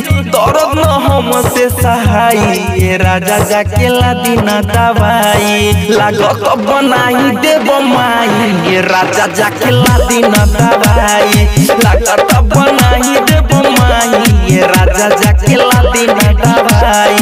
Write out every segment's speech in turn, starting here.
दर्द न हमसे सहाई ये राजा जाके ला दीना दवाई। लागत बनाई देव माई। राजा जाके ला दीना दवाई। लागत बनाई देव माई। राजा जाके ला दीना दवाई।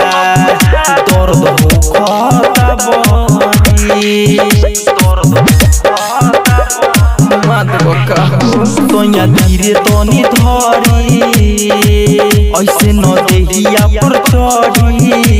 ऐसे न देहिया पर चढ़ी।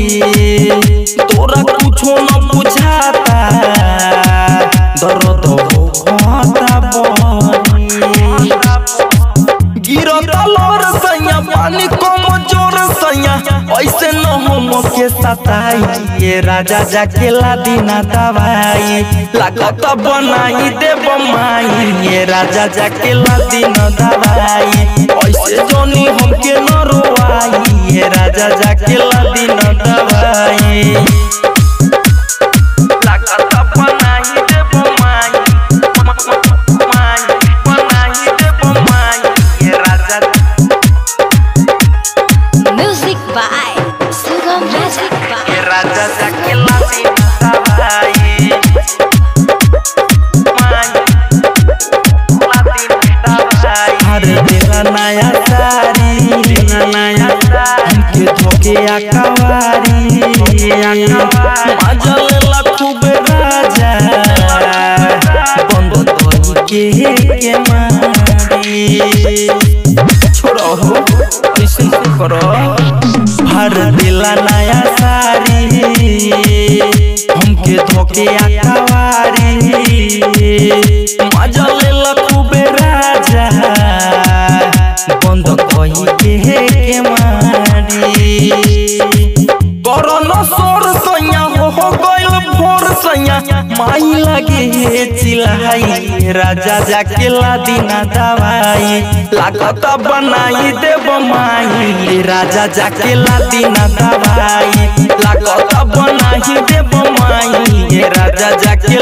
न के सताई, ये राजा जाके ला दीना दवाई। लागत बनाई देव माई, ये राजा जाके ला ना दवाई। ऐसे जोनी हमके न रोवाई ये राजा जाके ला दीना दवाई। दवाई हर देला नया सारी नया हमके धोके आकावारी मजल ला खूब राजा। तोई के के मारी। छोड़ो हो करो भर दिला नया सारी हमके धोके आकावारी करन सोर सैया हो राजा जाके लादी ना दवाई लागत बनाई देव माई राजा जाके लादी ना दवाई लागत बनाई देव माई राजा जाके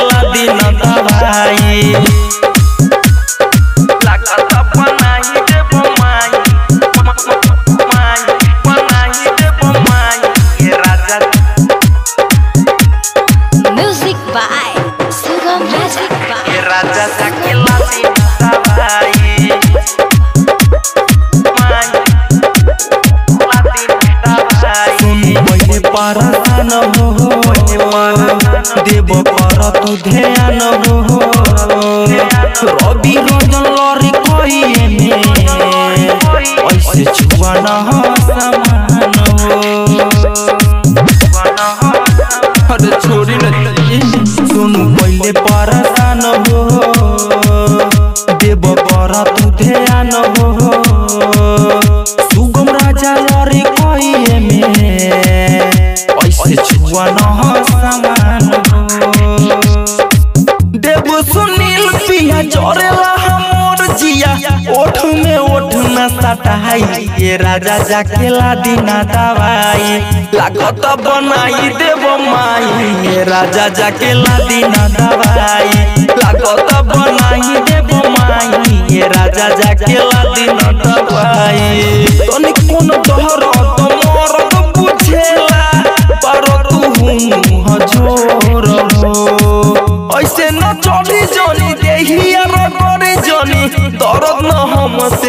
परेशान हो देव पर तू ध्यान हो रवि रंजन लड़ी कहिए ऐसे छुआ न हो। ये राजा जाके ला दीना दवाई। लागत बनाई देबो माई, ये राजा जाके ला दीना दवाई। लागत बनाई देबो माई, ये राजा जाके ला दीना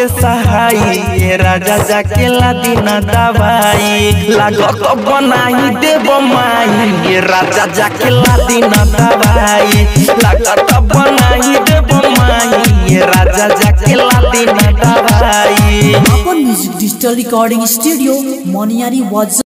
हमसे सहाय ये राजा जाके ला दीना दवाई लागत बनाई देव माई ये राजा जाके ला दीना दवाई लागत बनाई देव माई ये राजा जाके ला दीना दवाई अपन म्यूज़िक डिजिटल रिकॉर्डिंग स्टूडियो मोनियारी वाज